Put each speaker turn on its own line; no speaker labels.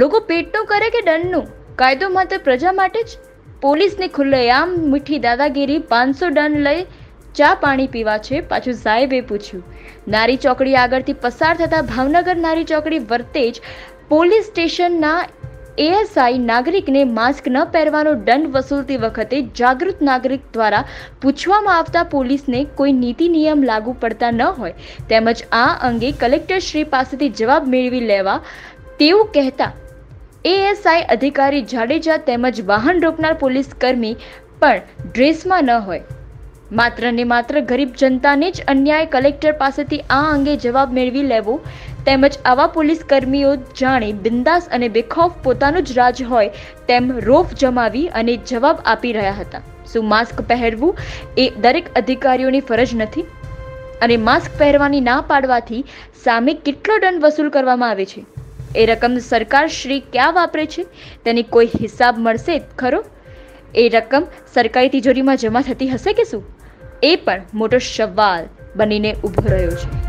લોકો પેટનું કરે કે દંડનું? કાયદો માત્ર પ્રજા માટે જ? પોલીસને ખુલ્લેઆમ મીઠી દાદાગીરી, પાંચસો દંડ લઈ ચા પાણી પીવા છે, પાછું સાહેબે પૂછ્યું. નારી ચોકડી આગળથી પસાર થતા ભાવનગર નારી ચોકડી વર્તેજ પોલીસ સ્ટેશનના એએસઆઈ નાગરિકને માસ્ક ન પહેરવાનો દંડ વસૂલતી વખતે જાગૃત નાગરિક દ્વારા પૂછવામાં આવતા પોલીસને કોઈ નીતિ નિયમ લાગુ પડતા ન હોય. તેમજ આ અંગે કલેક્ટરશ્રી પાસેથી જવાબ મેળવી લેવા તેવું કહેતા એએસઆઈ અધિકારી જાડેજા તેમજ વાહન રોકનાર પોલીસ કર્મી પણ ડ્રેસમાં ન હોય. માત્ર ને માત્ર ગરીબ જનતાને જ અન્યાય કલેક્ટર પાસેથી આ અંગે જવાબ મેળવી લેવો તેમજ આવા પોલીસ કર્મીઓ જાણે બિંદાસ અને બેખૌફ પોતાનું જ રાજ હોય તેમ રોફ જમાવી અને જવાબ આપી રહ્યા હતા. શું માસ્ક પહેરવું એ દરેક અધિકારીઓની ફરજ નથી? અને માસ્ક પહેરવાની ના પાડવાથી સામે કેટલો દંડ વસૂલ કરવામાં આવે છે? એ રકમ સરકાર શ્રી ક્યાં વાપરે છે? તેની કોઈ હિસાબ મળશે ખરો? એ રકમ સરકારી તિજોરીમાં જમા થતી હશે કે શું? એ પણ મોટો સવાલ બનીને ઊભો રહ્યો છે.